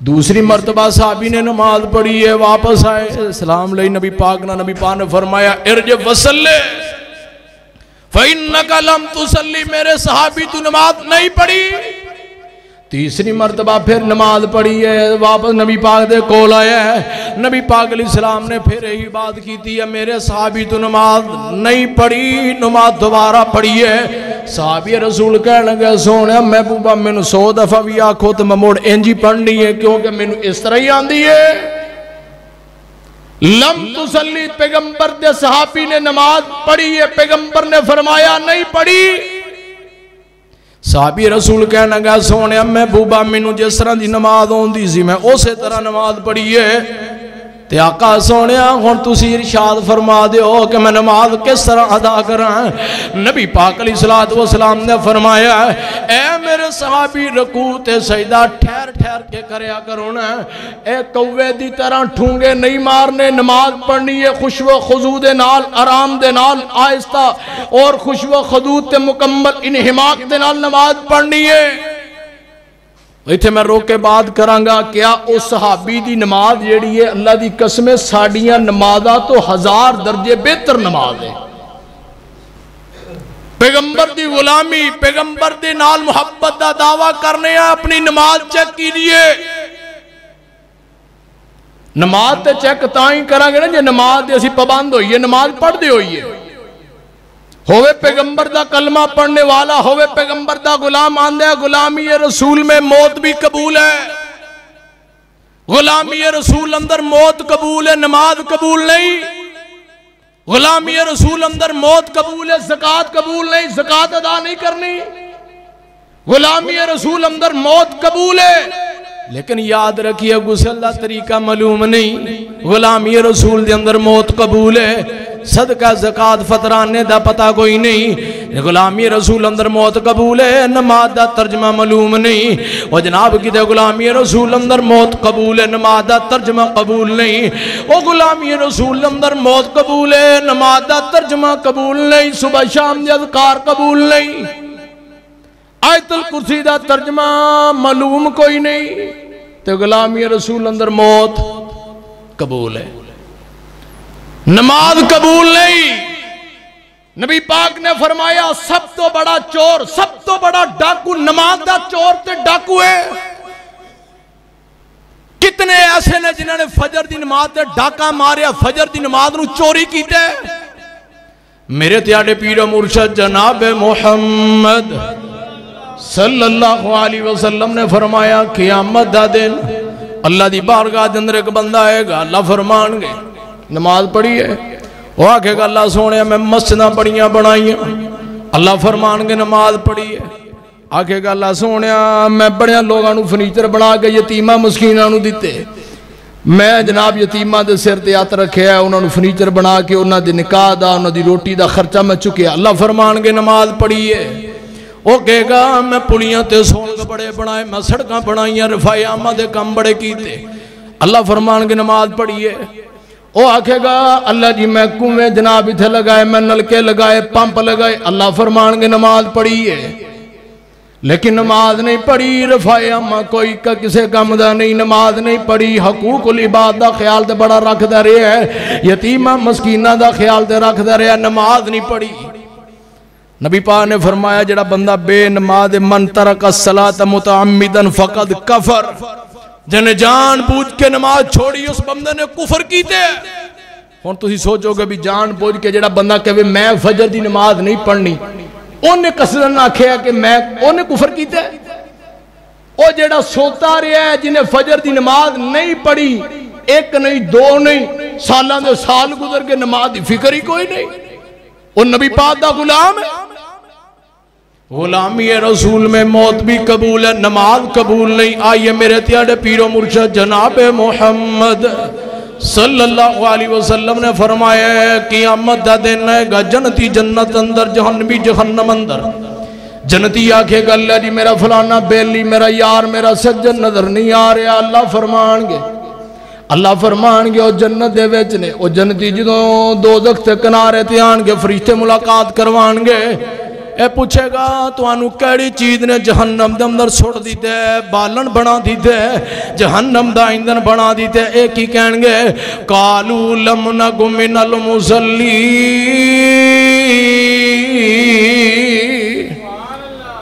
A: दूसरी मरतबा साहबी ने नमाज़ पढ़ी है वापस आए। सलाम लई नबी पाक ना, नबी पाक ने फरमाया, इर्ज वसल्ले फ़िन नकलम तुसल्ली मेरे सहाबी, तू नमाज़ नहीं पढ़ी? तीसरी मरतबा फिर नमाज़ पढ़ी है, वापस नबी पाक दे कोल आया है। नबी पाक सलाम ने फिर यही बात की थी है, मेरे साहबी तो नमाज़ नहीं पढ़ी, नमाज़ दोबारा पढ़ी है। साहबी रसूल कह लगे सोने महबूबा, मैनू सौ दफ़ा भी आखो तो मैं मुड़ इंज ही पढ़नी है, क्योंकि मैनू इस तरह ही आती है। लम तुसली पैगंबर दे सहाबी ने नमाज़ पढ़ी है, पैगंबर ने फरमाया, नहीं पढ़ी। साहबी रसूल कह लगा सोने महबूबा मैनू जिस तरह की नमाज़ आती सी, मैं उस तरह नमाज़ पढ़ी है। ते आका सोने हूँ तुम इरशाद फरमा दो कि मैं नमाज़ किस तरह अदा करा। नबी पाक अली सलात वसलाम ने फरमाया ए मेरे सहाबी रकू ते सजदा ठहर ठहर के करया करो ना। ए कौवे की तरह ठूँगे नहीं मारने, नमाज़ पढ़नी है, खुशबो खजू दे नाल, आराम दे नाल आहिस्ता, और खुशबो खजू ते मुकम्मल इन हिमाक दे नाल नमाज़ पढ़नी है। इतने मैं रोक के बात करा क्या उस सहाबी की नमाज़ जी है, अल्लाह की कसमें साड़िया नमाजा तो हज़ार दर्जे बेहतर नमाज़ है। पैगंबर की गुलामी, पैगंबर के नाल मुहब्बत का दावा करने अपनी नमाज़ चेक कीजिए। नमाज़ तो चेक ता ही करा ना, जो नमाज़ असं पाबंद होइए, नमाज़ पढ़ते होइए। होवे पैगंबर का कलमा पढ़ने वाला, होवे पैगंबर का गुलाम आंदे गुलामी रसूल में मौत भी कबूल है। गुलामी रसूल अंदर मौत कबूल है, नमाज़ कबूल नहीं। गुलामी रसूल अंदर मौत कबूल है, जक़ात कबूल नहीं, जक़ात अदा नहीं करनी। गुलामी रसूल अंदर मौत कबूल है। लेकिन याद रखिए गुसल का तरीका मालूम नहीं। गुलामी रसूल के अंदर मौत कबूल है। सदका, जक़ात फतराने का पता कोई नहीं। गुलामी रसूल अंदर मौत कबूल है, नमाज़ का तर्जमा मालूम नहीं। वो जनाब कि गुलामी रसूल अंदर मौत कबूल है, नमाज़ का तर्जमा कबूल नहीं। वो गुलामी रसूल अंदर मौत कबूल है, नमाज़ का तर्जमा कबूल नहीं। सुबह शाम अदकार कबूल नहीं। आयतल कुर्सी का तर्जमा मालूम कोई नहीं। तो गुलामी रसूल अंदर मौत कबूल है। नमाज़ कबूल नहीं। नबी पाक ने फरमाया, सब तो बड़ा चोर, सब तो बड़ा डाकू, नमाज़ का चोर ते डाकू है। कितने ऐसे ने जिन्होंने फजर की नमाज़ से डाका मारिया, फजर की नमाज़ न चोरी की मेरे त्याडे पीर मुर्शद जनाब मोहम्मद सल्लल्लाहु अलैहि वसल्लम ने फरमाया, कियामत का दिन अल्लाह की बारगाह अंदर एक बंदा आएगा, अल्लाह फरमानगे नमाज़ पढ़ी है। वह आखेगा अल्लाह सोने मैं मस्जिद बड़िया बनाई अल्लाह फरमान के नमाज़ पढ़ी है। आखेगा अल्लाह सोने मैं बड़े लोगों फर्नीचर बना के, यतीमा मस्कीना दिते मैं जनाब यतीमा के सिर से हथ रखे उन्होंने फर्नीचर बना के उन्होंने निकाह का उन्होंने रोटी का खर्चा मैं चुकया अल्लाह फरमान के नमाज़ पढ़ी है। वह कहेगा मैं पुलिया ते सोंग बड़े बनाए, मैं सड़क बनाई रफायामा के काम बड़े किए अल्लाह फरमान के नमाज़ पढ़ी है वो आखेगा, अल्लाह जी, मैं कुएँ जनाब इतने लगाए, मैं नलके लगाए, पंप लगाए। अल्लाह फरमान के नमाज़ पढ़ी है। लेकिन नमाज़ नहीं पढ़ी, रफाए अम्मा कोई का किसी कम का नहीं, नमाज़ नहीं पढ़ी। हकूक इबाद का ख्याल तो बड़ा रखता रहा है। यतीमा मस्कीना का ख्याल तो रखता रहा, नमाज़ नहीं पढ़ी। नबी पा ने फरमाया जरा बंदा बेनमाज, मन तरक सला मुतमिदन फकद कफर। जिन्हें जान बूझ के नमाज़ छोड़ी, उस बंदे ने कुफर किते। हूँ तुम सोचोगे भी जान बूझ के जरा बंदा कहे मैं फजर की नमाज़ नहीं पढ़नी। उन्हें कसरन आख्या कि मैं, उन्हें कुफर किया वो जड़ा सोता रहा है, जिन्हें फजर की नमाज़ नहीं पढ़ी, एक नहीं, दो नहीं, साल के साल गुजर के नमाज़ की फ़िक्र ही कोई नहीं। वो नबी पाक का गुलाम है। गुलामी रसूल में मौत भी कबूल है, नमाज़ कबूल नहीं। आइए मेरे त्यारे पीरो मुर्शद जनाब मोहम्मद सल्लल्लाहु अलैहि वसल्लम ने फरमाया कि अमद का दिन है जनती जन्नत अंदर, जहन्नमी जहन्नम अंदर। जनती आखे अल्लाह जी, मेरा फलाना बेली, मेरा यार, मेरा सज्जन, नज़र नहीं आ रहा, अल्लाह फरमानगे। अल्लाह फरमानगे और जन्नत ने वो जनती जो दो दख्त किनारे ते आनगे, फरिश्ते मुलाकात करवाएँगे ਇਹ ਪੁੱਛੇਗਾ ਤੁਹਾਨੂੰ ਕਿਹੜੀ ਚੀਜ਼ ਨੇ ਜਹੰਨਮ ਦੇ ਅੰਦਰ ਸੁੱਟ ਦਿੱਤਾ ਹੈ ਬਾਲਣ ਬਣਾ ਦਿੱਤਾ ਹੈ ਜਹੰਨਮ ਦਾ ਇੰਧਨ ਬਣਾ ਦਿੱਤਾ ਹੈ ਇਹ ਕੀ ਕਹਿਣਗੇ ਕਾਲੂ ਲਮ ਨਗੁ ਮਿਨਲ ਮੁਸੱਲੀ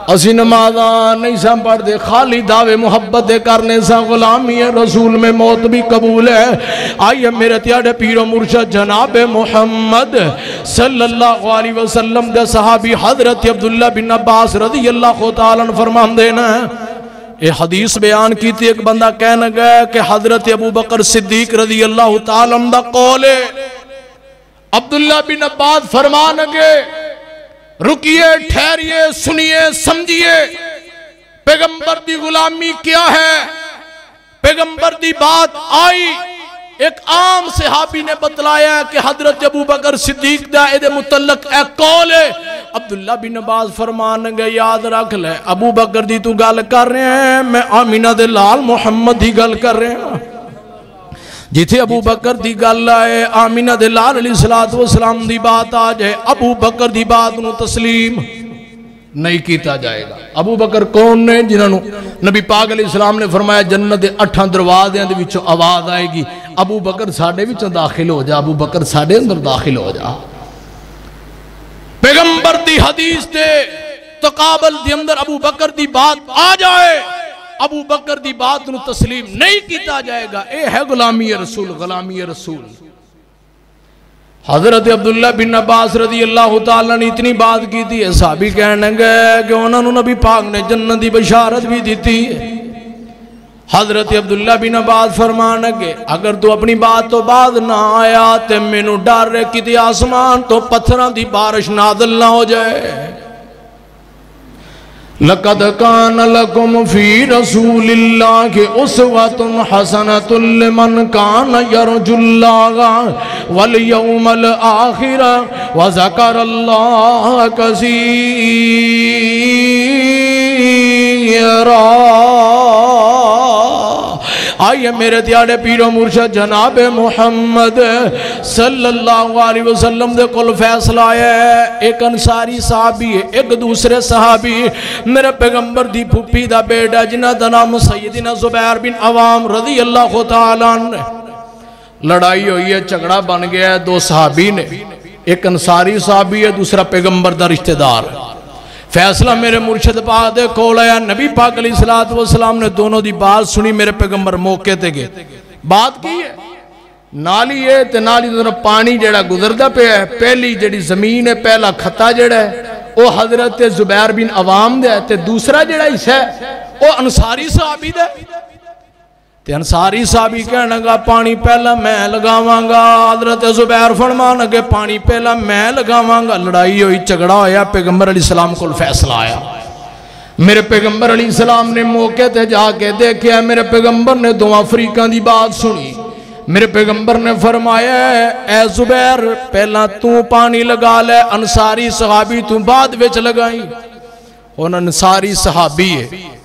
A: असि नमाजा नहीं सा पढ़ते खाली दावे मुहब्बत करने सा गुलामी है रसूल में मौत भी कबूल है। आइए मेरे त्याडे पीरो मुर्शद जनाब मुहम्मद सल्लल्लाहु अलैहि वसल्लम दे सहाबी हज़रत अब्दुल्ला बिन अब्बास रज़ी अल्लाह तआला फरमान फरमांदे है ये हदीस बयान की थी एक बंदा कहने गया कि हज़रत अबू बकर सिद्दीक रज़ी अल्लाह तौल अब्दुल्ला बिन अब्बास फरमान गए रुकिए, ठहरिए, सुनिए, समझिए। पैगंबर की गुलामी क्या है? पैगंबर की बात आई। एक आम सहाबी ने बतलाया कि हज़रत अबू बकर सिद्दीक दा ए मुतलक ए कौल है। अब्दुल्ला बिन नबाज फरमान गए याद रख ले, अबू बकर दी तू गल कर रहे हैं, मैं आमीना दे लाल मुहम्मद की गल कर रहा जिथे अबू बकर की गल आए आमीना दे लाल अली सलात वसलाम की बात आ जाए अबू बकर की बात न तस्लीम नहीं किया जाएगा। अबू बकर कौन ने जिन्होंने नबी पाक अली सलाम ने फरमाया जन्नत के अठा दरवाजों आवाज़ आएगी। अबू बकर साढ़े दाखिल हो जा अबू बकर साढ़े अंदर दाखिल हो जा। पैगंबर की हदीस से तकाबल के अंदर अबू बकर की बात आ जाए। अबू बकर की बात न तस्लीम नहीं किया जाएगा। यह है गुलामी रसूल गुलामी रसूल। हज़रत अब्दुल्ला बिन अब्बास रदी अल्लाह तआला ने इतनी बात की थी। साहबी कहने गए कि उन्होंने नबी पाक ने जन्नत की बशारत भी दी थी हज़रत अब्दुल्ला बिन अब्बास फरमान अगे अगर तू अपनी बात तो बाद ना आया तो मैनू डर कि आसमान तो पत्थर की बारिश नादल ना हो जाए। लकद कान लकुम फ़ी रसूलिल्लाह के उसवतुन हसनतुल मन कान यरजुल्लाह वल यौमल आखिर व ज़करल्लाह कसीरा। आइए मेरे त्याड़े पीरो मुर्शद जनाब मुहम्मद सल्लल्लाहु अलैहि वसल्लम दे कोल फैसला है। एक अंसारी साहबी एक दूसरे सहाबी। मेरे पैगंबर दी फुफी दा बेटा जिन्हां दा नाम सैयदना जुबैर बिन अवाम रज़ी अल्लाह तआला ने लड़ाई हुई है, झगड़ा बन गया है, दो सहाबी ने। एक अंसारी साहबी है, दूसरा पैगंबर दा रिश्तेदार है। फैसला मेरे मुर्शद पाक दे कोल आया। नबी पाक अली सलात वसलाम ने दोनों की बात सुनी, मेरे पैगंबर मौके ते गए। बात की है? नाली है ते नाली दोनों पानी जेड़ा गुजरता पिया है, पहली जेड़ी ज़मीन है, पहला खत्ता जेड़ा है वह हज़रत जुबैर बिन अवाम दूसरा जेड़ा हिस्सा है वह अंसारी साहबी अंसारी साहबी कहने लगा, पानी पहला मैं लगावांगा। हज़रत जुबैर फरमान अगे, पानी पहला मैं लगावांगा। लड़ाई हुई, झगड़ा होया, पैगंबर अली सलाम को फैसला आया। मेरे पैगंबर अली सलाम ने मौके ते जाके देखा मेरे पैगंबर ने दो अफरीका की बात सुनी। मेरे पैगंबर ने फरमाया ए जुबैर, पहला तू पानी लगा ले, अंसारी सहाबी तू बाद लगाई। उन अंसारी सहाबी है।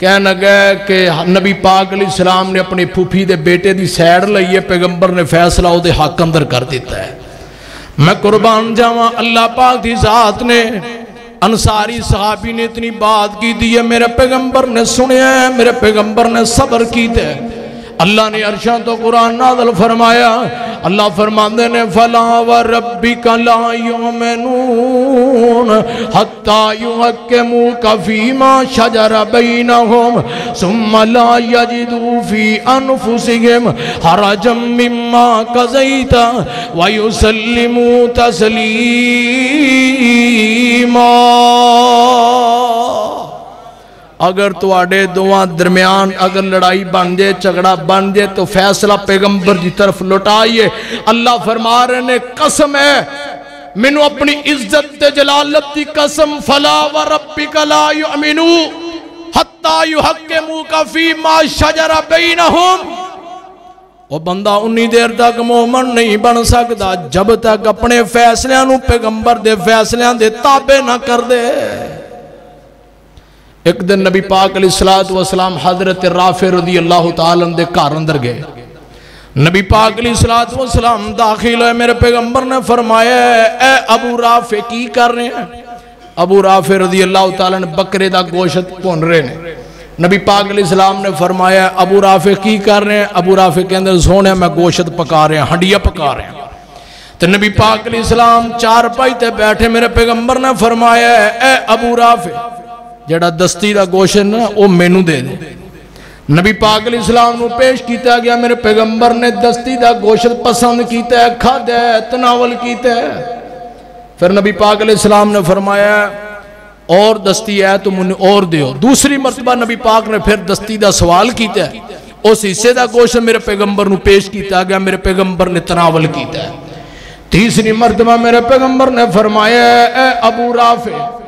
A: कह लगा कि नबी पाक सलाम ने अपनी फूफी के बेटे की सैड ली है पैगंबर ने फैसला वो हक अंदर कर दिता है मैं कुर्बान जावा अल्लाह पाक की जात ने अंसारी साहबी ने इतनी बात की दी है मेरे पैगंबर ने सुनया मेरे पैगंबर ने सबर किया अल्लाह ने अरशा तो कुरान नादल फरमाया, अल्लाह फरमाते ने, फला व रब्बी कला युमिनून हत्ता युहक्किमू कफीमा शजर बैनहुम, सुम्मा ला यजिदू फ़ी अनफुसिहिम हरजम मिम्मा कज़ैता व युसल्लिमू तस्लीमा। अगर थोड़े दोवां दरम्यान अगर लड़ाई बन जाए झगड़ा बन जाए तो फैसला पैगंबर की तरफ लौटाइए अल्लाह फरमा रहे ने कसम है मैनू अपनी इज्जत ते जलालत की कसम फला व रब्बी कला युमिनू हत्ता युहक्किमू का फी मा शजरा बैनहुम ਉਹ ਬੰਦਾ ਉਨੀ ਦੇਰ ਤੱਕ ਮੂਮਨ ਨਹੀਂ ਬਣ ਸਕਦਾ ਜਬ ਤੱਕ ਆਪਣੇ ਫੈਸਲਿਆਂ ਨੂੰ ਪੈਗੰਬਰ ਦੇ ਫੈਸਲਿਆਂ ਦੇ ਤਾਬੇ ਨਾ ਕਰਦੇ एक दिन नबी पाक अली सलात वसलाम हज़रत राफे रदी अल्लाह तआला दे घर अंदर गए। नबी पाक अली सलात वसलाम दाखिल हुए, मेरे पैगंबर ने फरमाया, ए अबू राफे, की कर रहे हैं? अबू राफे रज़ी अल्लाह तला ने बकरे का गोश्त भुन रहे हैं नबी पाक इस्लाम ने फरमाया, अबू राफे, की कर रहे हैं? अबू राफे कहते सोने, मैं गोशत पका रहा हंडिया पका रहा तो नबी पाक इस्लाम चार पाई ते बैठे, मेरे पैगंबर ने फरमाया, ए अबू राफे जड़ा दस्ती का ना वह मैनू दे दे नबी पाक इस्लाम पेश किया गया मेरे पैगंबर ने दस्ती का गोश्त पसंद किया खादा तनावल किया फिर नबी पाक इस्लाम ने फरमाया और दस्ती है तो मुझे और दो दूसरी मरतबा नबी पाक ने फिर दस्ती का सवाल किया उस हिस्से का गोश्त मेरे पैगंबर को पेश किया गया मेरे पैगंबर ने तनावल किया तीसरी मरतबा मेरे पैगंबर ने फरमाया अबू राफे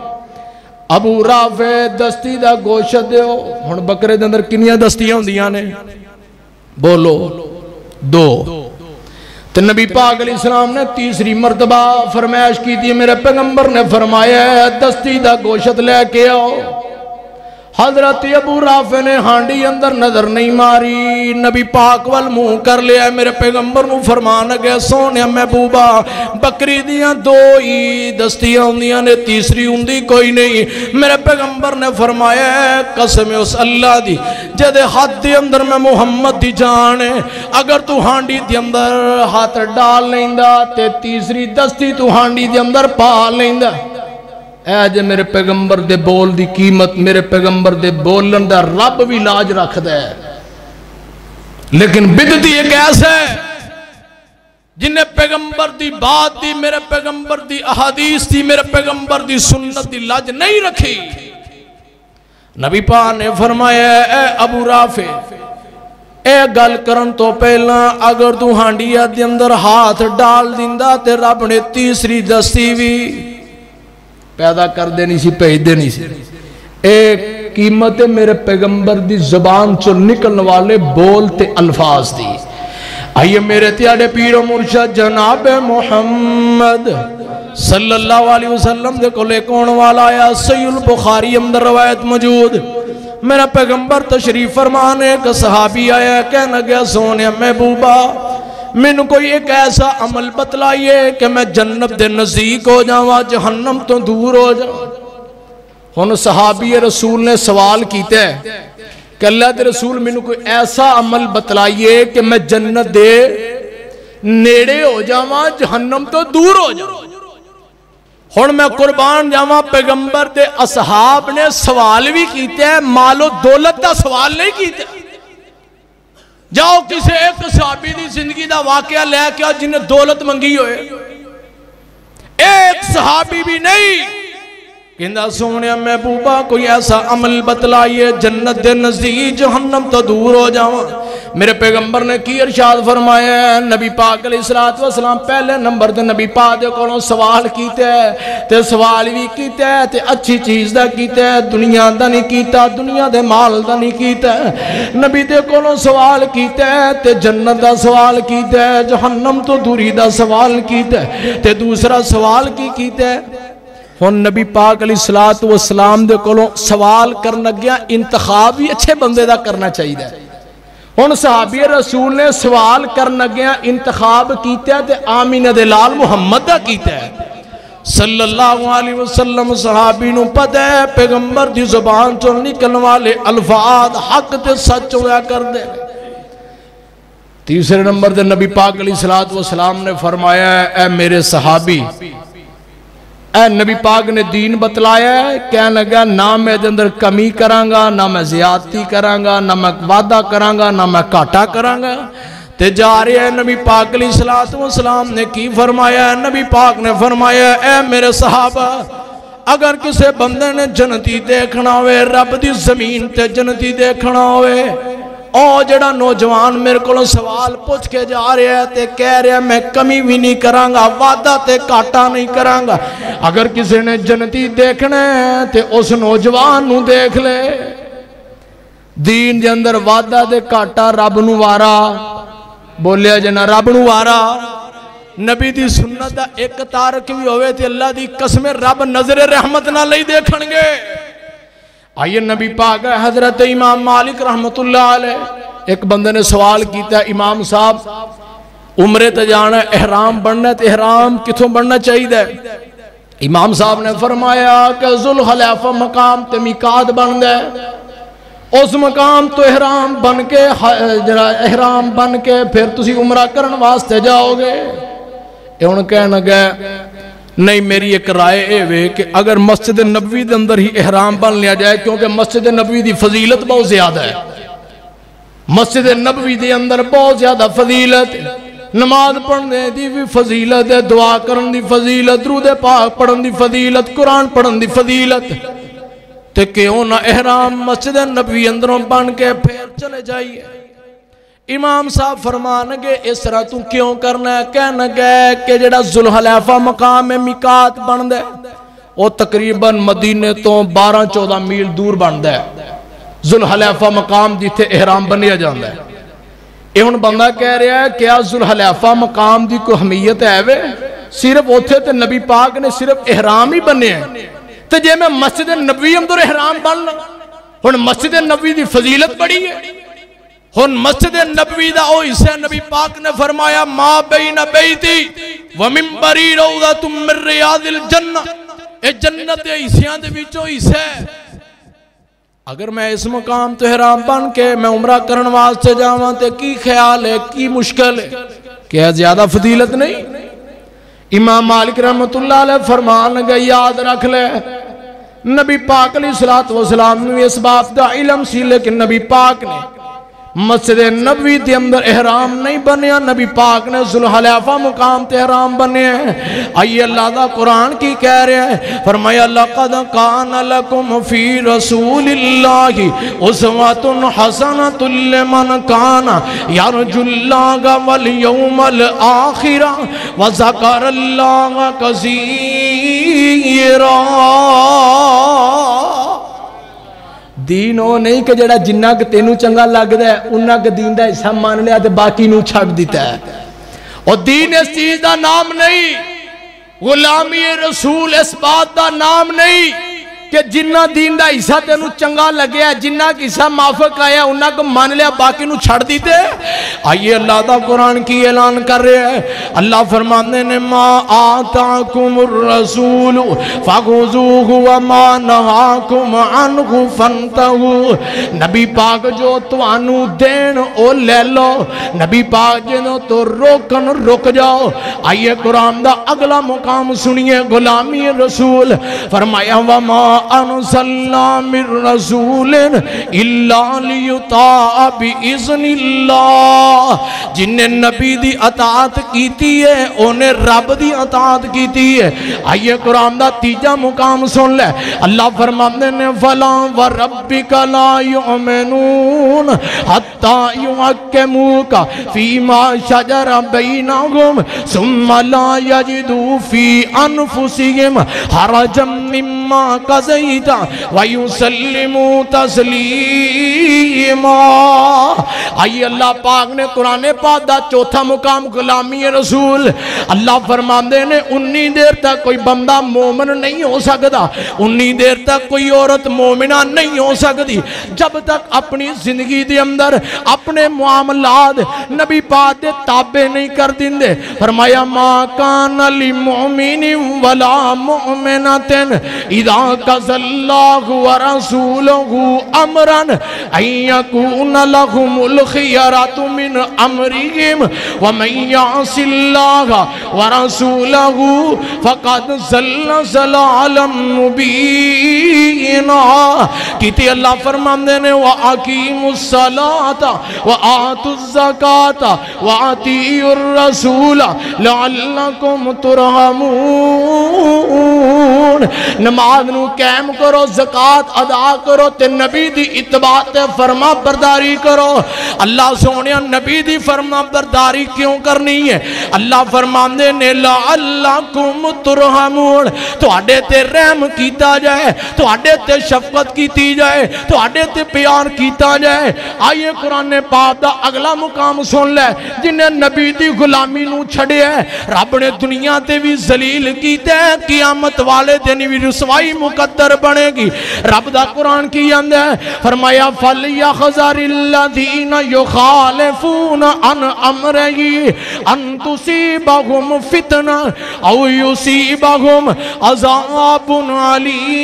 A: अबू राफे दस्ती का गोश दो हम बकरे के अंदर किनिया दस्तियाँ होंगे ने? बोलो, दो। तो नबी पाक सलाम ने तीसरी मरतबा फरमाइश की मेरे पैगंबर ने फरमाया, दस्ती का गोशत लैके आओ। हज़रत अबू राफे ने हांडी अंदर नज़र नहीं मारी। नबी पाक वाल मुँह कर लिया, मेरे पैगंबर फरमान गया सोने महबूबा, बकरी दियाँ दो ही दस्तियाँ होंदियाँ ने, तीसरी होंगी कोई नहीं। मेरे पैगंबर ने फरमाया, कसम उस अल्लाह दी, जदे हाथ के अंदर मैं मुहम्मद की जान है अगर तू हांडी के अंदर हाथ डाल लेंदा, ते तीसरी दस्ती तू हांडी के अंदर पा लेंदा। ए मेरे पैगंबर दे बोल दी कीमत, मेरे पैगंबर दे बोलन का रब भी लाज रखद लेकिन बिदती एक ऐसा है, जिन्हें पैगंबर दी बात दी, मेरे पैगंबर दी अहादीस दी, मेरे पैगंबर दी सुन्नत दी लाज नहीं रखी। नबी पा ने फरमाया ए अबू राफे ए गल करन तो पहला, अगर तू हांडिया दे अंदर हाथ डाल दिंदा, ते रब ने तीसरी दसी भी पैदा कर देनी सी भेज देनी सी ए कीमत मेरे पैगंबर की जबान चो निकलने वाले बोल ते अल्फाज दी आइए मेरे त्यारे पीरो मुर्शद जनाब मोहम्मद सल्लल्लाहु अलैहि वसल्लम दे कोले कौन वाला आया बुखारी अंदर रवायत मौजूद मेरा पैगंबर तशरीफ़ फरमान एक सहाबी आया कहने गया सोने महबूबा मैनू कोई एक ऐसा अमल बतलाइए कि मैं जन्नत के नज़दीक हो जावा, जहन्नम तो दूर हो जा हूँ सहाबी रसूल ने सवाल किया कल रसूल मैनू कोई ऐसा अमल बतलाइए कि मैं जन्नत दे नेड़े हो जावा, जहन्नम तो दूर हो जा हूँ मैं कुर्बान जावा, पैगंबर के असहाब ने सवाल भी किया मालो दौलत का सवाल नहीं किया जाओ किसी एक सहाबी की ज़िंदगी का वाकया लैके आओ जिन्हें दौलत मंगी हो एक सहाबी भी नहीं कहता सोने महबूबा कोई ऐसा अमल बतलाइए जन्नत के नज़दीक जहन्नम तो दूर हो जावा मेरे पैगंबर ने की इरशाद फरमाया नबी पाक सलात वसलाम पहले नंबर ते नबी पाक को सवाल किया ते सवाल भी किया ते अच्छी चीज़ का किया दुनिया का नहीं किया दुनिया के माल का नहीं किया नबी दे को सवाल किया ते जन्नत का सवाल किया जहन्नम तो दूरी का सवाल किया ते दूसरा सवाल की किया हूँ नबी पाक अली सलात वसलाम के सवाल कर लग्या, इंतखाब भी अच्छे बंदे का करना चाहिए हूँ सहाबी रसूल ने सवाल कर लग्या, इंतखाब किया आमीना दे लाल मुहम्मद का किया तीसरे नंबर नबी पाक अली सलात वसलाम ने फरमाया मेरे सहाबी ए नबी पाक ने दीन बतलाया है कह लगा, ना मैं अंदर कमी करांगा, ना मैं ज्यादती करांगा, ना मैं वादा करांगा, ना मैं घाटा करांगा। ते जा रहे हैं नबी पाक अली सलाम ने की फरमाया? नबी पाक ने फरमाया ए मेरे सहाबा, अगर किसी बंदे ने जनती देखना हो रब की ज़मीन ते जनती देखना हो ਉਹ ਜਿਹੜਾ ਨੌਜਵਾਨ ਮੇਰੇ ਕੋਲੋਂ ਸਵਾਲ ਪੁੱਛ ਕੇ ਜਾ ਰਿਹਾ ਤੇ ਕਹਿ ਰਿਹਾ ਮੈਂ ਕਮੀ ਵੀ ਨਹੀਂ ਕਰਾਂਗਾ ਵਾਦਾ ਤੇ ਘਾਟਾ ਨਹੀਂ ਕਰਾਂਗਾ ਅਗਰ ਕਿਸੇ ਨੇ ਜਨਤੀ ਦੇਖਣਾ ਤੇ ਉਸ ਨੌਜਵਾਨ ਨੂੰ ਦੇਖ ਲੈ दीन के अंदर वादा दे घाटा रब न वारा बोलिया जना रब न वारा नबी की सुन्नत का एक तारक भी हो अल्लाह की कसमें रब नजरे रहमत ना ले देखणगे आइए नबी पाक हज़रत इमाम मालिक रहमत एक बंदे ने सवाल किया इमाम साहब, उमरे तो जाना एहराम बनना तो एहराम कितों बनना चाहिए इमाम साहब ने फरमाया कि जुल खलाफा मकाम ते मिकात बन गए उस मकाम तो एहराम बन के जरा एहराम बन के फिर तुम उमरा करने वास्ते जाओगे? हूँ कह गए नहीं, मेरी एक राय ये कि अगर मस्जिद नबी के अंदर ही एहराम बन लिया जाए, क्योंकि मस्जिद नबी की फजीलत बहुत ज़्यादा है। मस्जिद नबी के अंदर बहुत ज़्यादा फजीलत नमाज़ पढ़ने की भी फजीलत है, दुआ करने की फजीलत, द्रुदे पाक पढ़ने की फजीलत, कुरान पढ़ने की फजीलत। तो क्यों ना एहराम मस्जिद नबी अंदरों बन के फिर चले जाइए। इमाम साहब फरमानगे, इस तरह तू क्यों करना है? कह गए कि जरा जुलहलैफा मकाम है, मिकात बनता है। वह तकरीबन मदीने तो बारह चौदह मील दूर बनता है। जुलहलैफा मकाम जिथे एहराम बनया जाता है। ये हूँ बंदा कह रहा है क्या जुलहलैफा मकाम की कोई हमीयत है वे? सिर्फ़ उथे तो नबी पाक ने सिर्फ़ एहराम ही बने तो जे मैं मस्जिद नबी अंदर एहराम बन बनना हूँ मस्जिद नबी की फजीलत बड़ी है। हूँ मस्जिद नबी का हिस्सा नबी पाक ने फरमाया, माँ बई न बई थी वमिम्बरी रहा तुम मेरे आदिल जन्ना ये जन्नत के हिस्सों के हिस्सा है। अगर मैं इस मुकाम तो हराम बन के मैं उमरा करने वास्ते जावा तो की ख्याल है, की मुश्किल है? क्या ज़्यादा फजीलत नहीं? इमाम मालिक रहमतुल्लाह फरमान गए याद रख ले, नबी पाक अली सलात वसलाम इस बात का इलम सी, लेकिन नबी पाक ने मस्जिद नबी के अंदर एहराम नहीं बनया नबी पाक ने जुलहलाफा मुकाम ते एहराम बने। आइए अल्लाह का कुरान की कह रहा है, फरमाया, लक़द कान लकुम फ़ी रसूलिल्लाहि उसवतुन हसनतुल लिमन कान यरजुल्लाह वल यौमल आखिरा व ज़करल्लाह कसीरा दीन वो नहीं कि जरा जिन्ना कि तेन चंगा लगता है उन्ना कि दीन का हिस्सा मान लिया तो बाकी छड़ दिता है और दीन इस चीज़ का नाम नहीं गुलामी रसूल इस बात का नाम नहीं कि जिन्ना दीन का हिस्सा तेन चंगा लगे जिन्ना हिस्सा माफक आया उन्ना को मान लिया, बाकी छड़ दी आइए अल्लाह का कुरान की ऐलान कर रहे हैं। अल्लाह फरमाने ने, माँ आता कुम रसूल नबी पाक जो तुआनू देन ओ ले लो। नबी पाक जो तो रोकन रुक जाओ। आइए कुरान का अगला मुकाम सुनिए, गुलामी रसूल। फरमाया, व माँ जिन्हें नबी की अतात की है उन्हें रब की अतात की है आइए कुरान का तीजा मुकाम सुन ले अल्लाह फरमाते ने फला व रबी कला यू मैनून हता युमिनून हत्ता युहक्किमुका फीमा शजर बैनहुम सुम्मा ला यजिदू फ़ी अनफुसिहिम हरजम चौथा मुकाम गुलामी रसूल। अल्लाह फरमाते ने, उन्नी देर तक कोई बंदा मोमन नहीं हो सकता उन्नी देर तक कोई औरत मोमिना नहीं हो सकती जब तक अपनी ज़िंदगी के अंदर, अपने मामलात नबी पाक के ताबे नहीं कर देंगे फरमाया माँ कान अली मोमिनी वला मोमिना इदा कज़ल्लाहु व रसूलहु अमरन अयकुन लहुमुल मिन अमरिहिम व मन यसिल्लाह व फकद ज़लालम मुबीना किते अल्लाह फरमाते ने व अकीमुस सलाता व आतुज व अतीउर रसूल लअल्लकुम तुरहमून नमाज़ जिहाद कैम करो, जक़ात अदा करो ते नबी की इतबात फरमा बरदारी करो। अल्लाह सोने नबी की फरमा बरदारी क्यों करनी है? अल्लाह फरमाते ने ला अल्लाह कुम तुरहमून थोड़े तो रहम किया जाए थोड़े तो शफकत की जाए थोड़े तो प्यार किया जाए। आइए कुरान पाप का अगला मुकाम सुन लै, जिन्हें नबी की गुलामी छड़िया रब ने दुनिया से भी जलील किया कियामत वाले दिन भी रुसवा रसवाई मुकद्दर बनेगी। रब का कुरान की आंदा है, फरमाया फल युखालिफून अन अमरही, अन फितना, औ अलीम।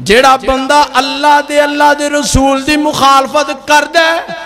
A: जेड़ा बंदा अल्लाह दे अल्लाह दे रसूल दी मुखालफत करदा है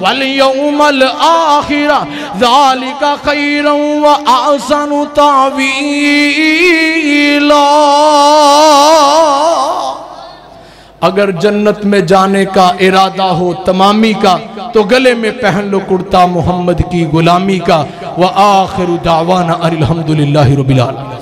A: वल यौमल आखिरा ज़ालिका खैरन व आसनु तावीला अगर जन्नत में जाने का इरादा हो तमामी का तो गले में पहन लो कुर्ता मोहम्मद की गुलामी का। व आखिर दावाना अल्हम्दुलिल्लाहि रब्बिल आलमीन।